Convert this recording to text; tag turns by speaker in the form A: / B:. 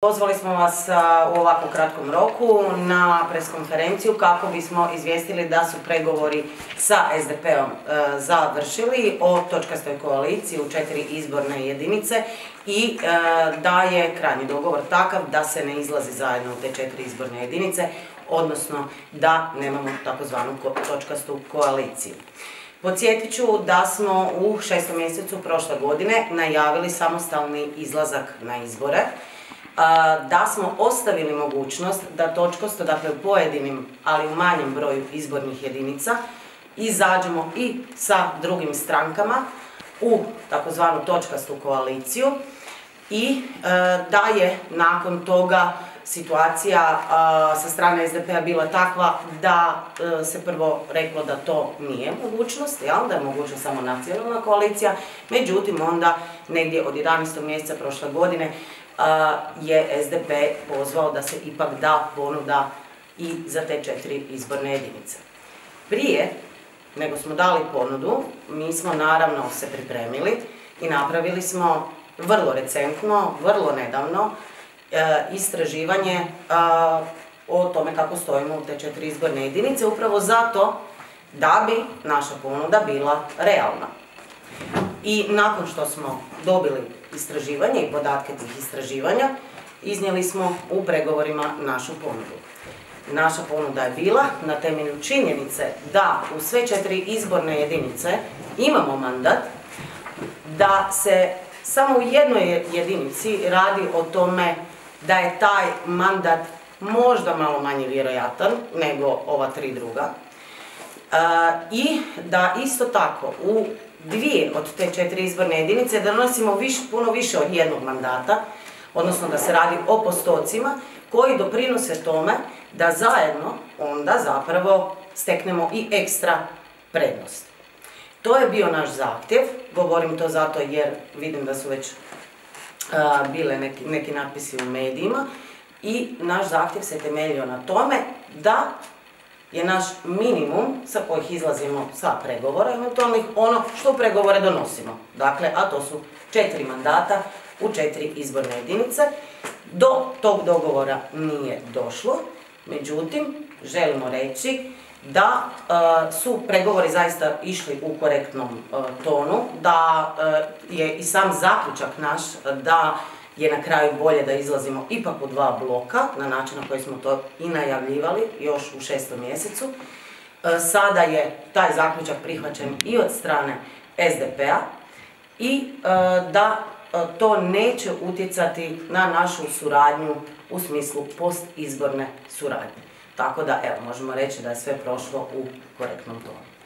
A: Pozvali smo vas u ovako kratkom roku na preskonferenciju kako bismo izvijestili da su pregovori sa SDP-om završili o točkastoj koaliciji u četiri izborne jedinice i da je krajnji dogovor takav da se ne izlazi zajedno u te četiri izborne jedinice, odnosno da nemamo takozvanu točkastu koaliciju. Podsjetit ću da smo u šestom mjesecu prošle godine najavili samostalni izlazak na izbore, da smo ostavili mogućnost da točkosto, dakle u pojedinim, ali u manjem broju izbornih jedinica, izađemo i sa drugim strankama u takozvanu točkastu koaliciju i da je nakon toga situacija sa strane SDP-a bila takva da se prvo reklo da to nije mogućnost, da je mogućnost samo nacionalna koalicija, međutim onda negdje od 11. mjeseca prošle godine je SDP pozvao da se ipak da ponuda i za te četiri izborne jedinice. Prije nego smo dali ponudu, mi smo naravno se pripremili i napravili smo vrlo recentno, vrlo nedavno, istraživanje o tome kako stojimo u te četiri izborne jedinice, upravo zato da bi naša ponuda bila realna. I nakon što smo dobili istraživanje i podatke tih istraživanja, iznijeli smo u pregovorima našu ponudu. Naša ponuda je bila na temelju činjenice da u sve četiri izborne jedinice imamo mandat, da se samo u jednoj jedinici radi o tome da je taj mandat možda malo manje vjerojatan nego ova tri druga i da isto tako u dvije od te četiri izborne jedinice donosimo puno više od jednog mandata, odnosno da se radi o postocima koji doprinose tome da zajedno onda zapravo steknemo i ekstra prednost. To je bio naš zahtjev, govorim to zato jer vidim da su već bile neki, neki natpisi u medijima i naš zahtjev se temeljio na tome da je naš minimum sa kojih izlazimo sa pregovora eventualnih ono što pregovore donosimo. Dakle, a to su četiri mandata u četiri izborne jedinice. Do tog dogovora nije došlo, međutim, želimo reći da su pregovori zaista išli u korektnom tonu, da je i sam zaključak naš da je na kraju bolje da izlazimo ipak u dva bloka, na način na koji smo to i najavljivali još u šestom mjesecu. Sada je taj zaključak prihvaćen i od strane SDP-a i da to neće utjecati na našu suradnju u smislu postizborne suradnje. Tako da, evo, možemo reći da je sve prošlo u korektnom tonu.